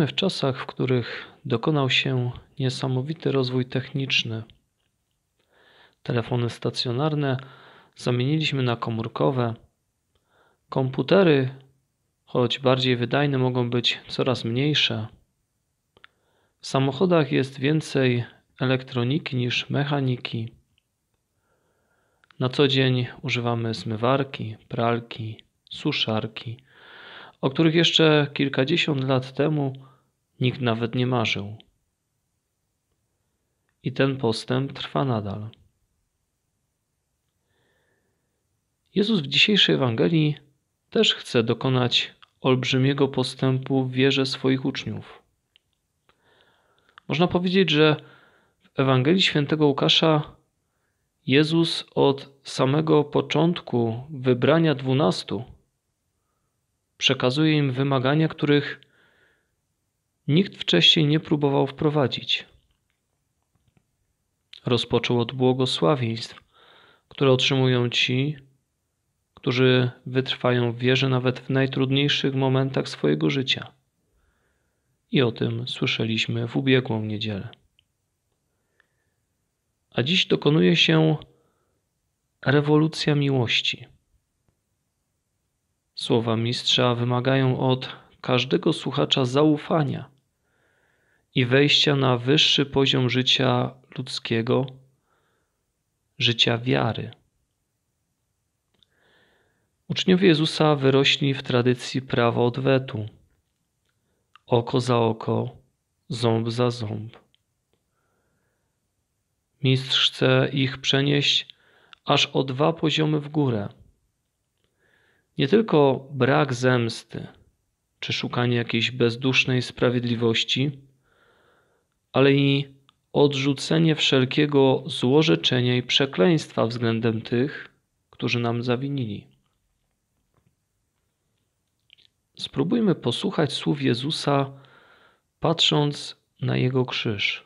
Żyjemy w czasach, w których dokonał się niesamowity rozwój techniczny. Telefony stacjonarne zamieniliśmy na komórkowe. Komputery, choć bardziej wydajne, mogą być coraz mniejsze. W samochodach jest więcej elektroniki niż mechaniki. Na co dzień używamy zmywarki, pralki, suszarki, o których jeszcze kilkadziesiąt lat temu nikt nawet nie marzył. I ten postęp trwa nadal. Jezus w dzisiejszej Ewangelii też chce dokonać olbrzymiego postępu w wierze swoich uczniów. Można powiedzieć, że w Ewangelii świętego Łukasza Jezus od samego początku wybrania dwunastu przekazuje im wymagania, których nikt wcześniej nie próbował wprowadzić. Rozpoczął od błogosławieństw, które otrzymują ci, którzy wytrwają w wierze nawet w najtrudniejszych momentach swojego życia. I o tym słyszeliśmy w ubiegłą niedzielę. A dziś dokonuje się rewolucja miłości. Słowa mistrza wymagają od każdego słuchacza zaufania i wejścia na wyższy poziom życia ludzkiego, życia wiary. Uczniowie Jezusa wyrośli w tradycji prawa odwetu. Oko za oko, ząb za ząb. Mistrz chce ich przenieść aż o dwa poziomy w górę. Nie tylko brak zemsty czy szukanie jakiejś bezdusznej sprawiedliwości, ale i odrzucenie wszelkiego złorzeczenia i przekleństwa względem tych, którzy nam zawinili. Spróbujmy posłuchać słów Jezusa, patrząc na Jego krzyż.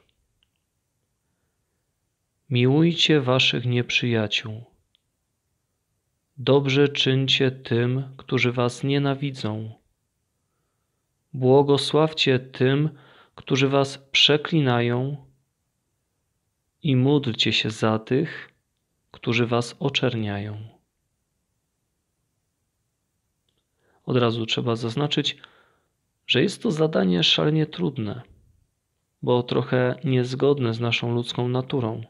Miłujcie waszych nieprzyjaciół. Dobrze czyńcie tym, którzy was nienawidzą. Błogosławcie tym, którzy was przeklinają i módlcie się za tych, którzy was oczerniają. Od razu trzeba zaznaczyć, że jest to zadanie szalenie trudne, bo trochę niezgodne z naszą ludzką naturą.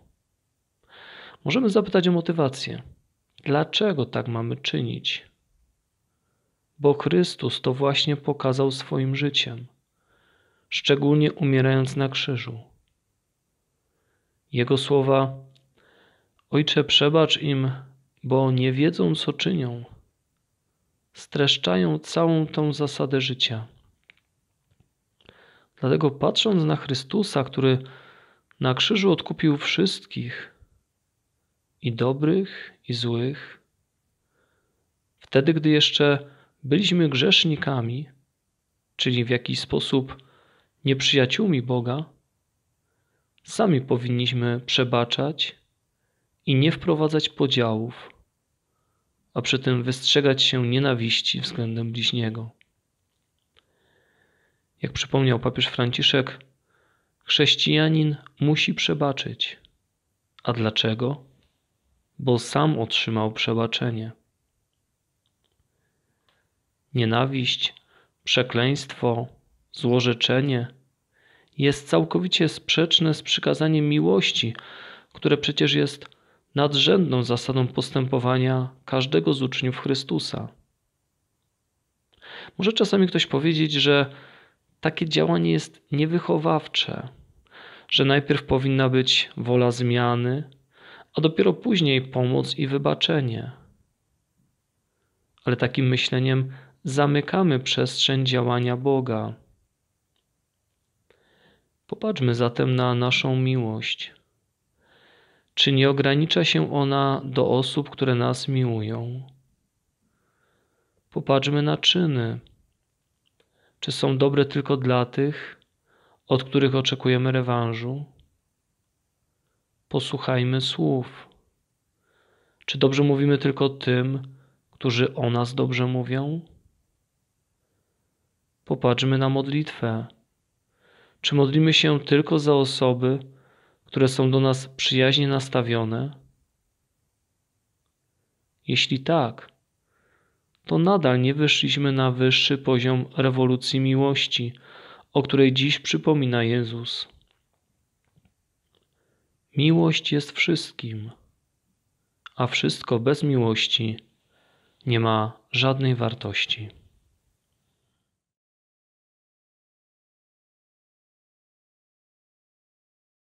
Możemy zapytać o motywację. Dlaczego tak mamy czynić? Bo Chrystus to właśnie pokazał swoim życiem, szczególnie umierając na krzyżu. Jego słowa: Ojcze, przebacz im, bo nie wiedzą, co czynią streszczają całą tą zasadę życia. Dlatego patrząc na Chrystusa, który na krzyżu odkupił wszystkich, i dobrych, i złych, wtedy, gdy jeszcze byliśmy grzesznikami, czyli w jakiś sposób nieprzyjaciółmi Boga, sami powinniśmy przebaczać i nie wprowadzać podziałów a przy tym wystrzegać się nienawiści względem bliźniego. Jak przypomniał papież Franciszek, chrześcijanin musi przebaczyć. A dlaczego? Bo sam otrzymał przebaczenie. Nienawiść, przekleństwo, złorzeczenie jest całkowicie sprzeczne z przykazaniem miłości, które przecież jest nadrzędną zasadą postępowania każdego z uczniów Chrystusa. Może czasami ktoś powiedzieć, że takie działanie jest niewychowawcze, że najpierw powinna być wola zmiany, a dopiero później pomoc i wybaczenie. Ale takim myśleniem zamykamy przestrzeń działania Boga. Popatrzmy zatem na naszą miłość. Czy nie ogranicza się ona do osób, które nas miłują? Popatrzmy na czyny. Czy są dobre tylko dla tych, od których oczekujemy rewanżu? Posłuchajmy słów. Czy dobrze mówimy tylko tym, którzy o nas dobrze mówią? Popatrzmy na modlitwę. Czy modlimy się tylko za osoby, które są do nas przyjaźnie nastawione? Jeśli tak, to nadal nie wyszliśmy na wyższy poziom rewolucji miłości, o której dziś przypomina Jezus. Miłość jest wszystkim, a wszystko bez miłości nie ma żadnej wartości.